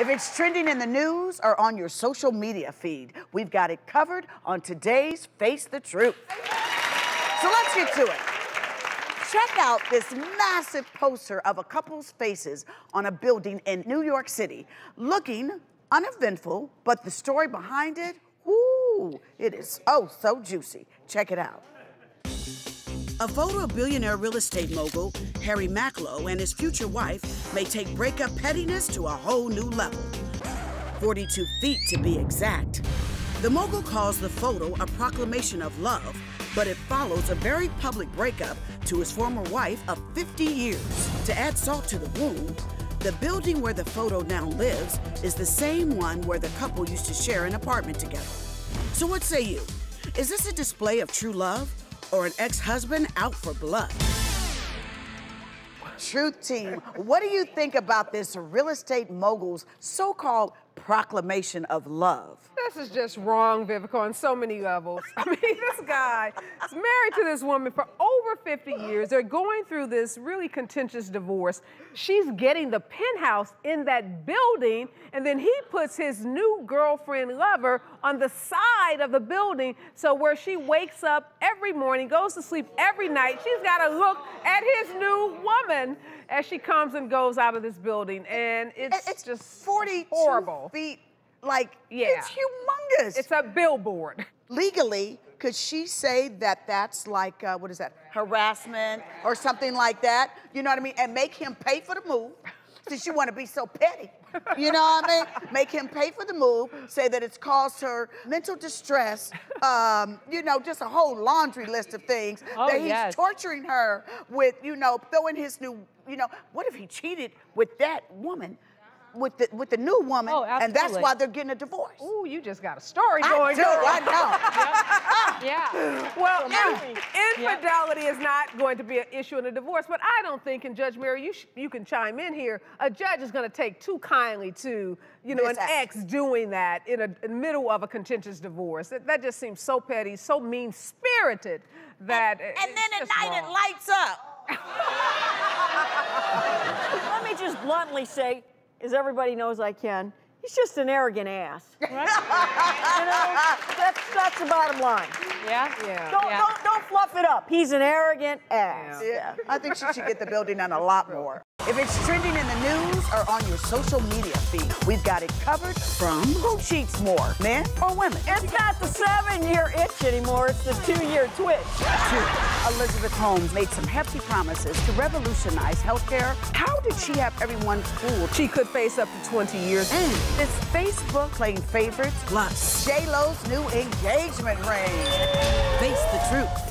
If it's trending in the news or on your social media feed, we've got it covered on today's Face the Truth. So let's get to it. Check out this massive poster of a couple's faces on a building in New York City, looking uneventful, but the story behind it, ooh, it is oh so juicy. Check it out. A photo of billionaire real estate mogul Harry Macklowe and his future wife may take breakup pettiness to a whole new level. 42 feet to be exact. The mogul calls the photo a proclamation of love, but it follows a very public breakup to his former wife of 50 years. To add salt to the wound, the building where the photo now lives is the same one where the couple used to share an apartment together. So what say you? Is this a display of true love or an ex-husband out for blood? Truth team, what do you think about this real estate mogul's so-called proclamation of love? This is just wrong, Vivica, on so many levels. I mean, this guy is married to this woman for over 50 years. They're going through this really contentious divorce. She's getting the penthouse in that building, and then he puts his new girlfriend lover on the side of the building. So where she wakes up every morning, goes to sleep every night, she's got to look at his new woman as she comes and goes out of this building. And it's, it's just 42 horrible. Feet. Like, Yeah. it's humongous. It's a billboard. legally, could she say that that's like, uh, what is that, harassment or something like that? You know what I mean? And make him pay for the move, since you want to be so petty. You know what I mean? Make him pay for the move, say that it's caused her mental distress, um, you know, just a whole laundry list of things. Oh, that he's yes. torturing her with, you know, throwing his new, you know, what if he cheated with that woman? With the with the new woman, Oh, and that's why they're getting a divorce. Ooh, you just got a story I going do, girl. I know. Yeah. Well, Yeah. in- infidelity is not going to be an issue in a divorce, but I don't think, and Judge Mary, you sh- you can chime in here. A judge is going to take too kindly to, you know, This an act. ex doing that in a in the middle of a contentious divorce. That, that just seems so petty, so mean spirited that. And it's then at just night it lights up. Let me just bluntly say, as everybody knows I can, he's just an arrogant ass. You know, that's, that's the bottom line. Yeah. Yeah. Don't, Yeah. don't, don't fluff it up. He's an arrogant ass. Yeah, I think she should get the building done a lot more. If it's trending in the news or on your social media feed, we've got it covered from who cheats more, men or women? It's not the seven-year itch anymore. It's the two-year twitch. Two. Elizabeth Holmes made some hefty promises to revolutionize healthcare. How did she have everyone fooled? She could face up to 20 years. Mm. It's Facebook playing favorites plus J-Lo's new engagement ring. Face the truth.